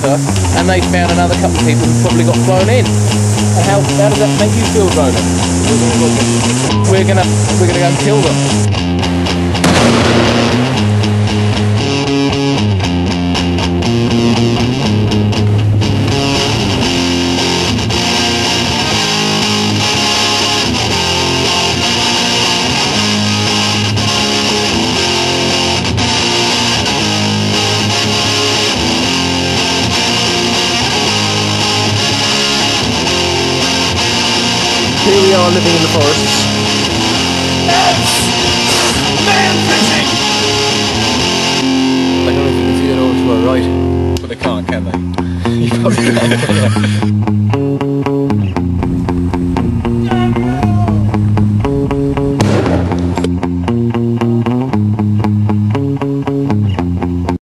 the river, and they found another couple of people who probably got flown in. And how, how does that make you feel, Ronan? We're gonna we're gonna go and kill them. Here we are living in the forests. I don't know if you can see that over to our right, but they can't, can they? You probably can't, can you?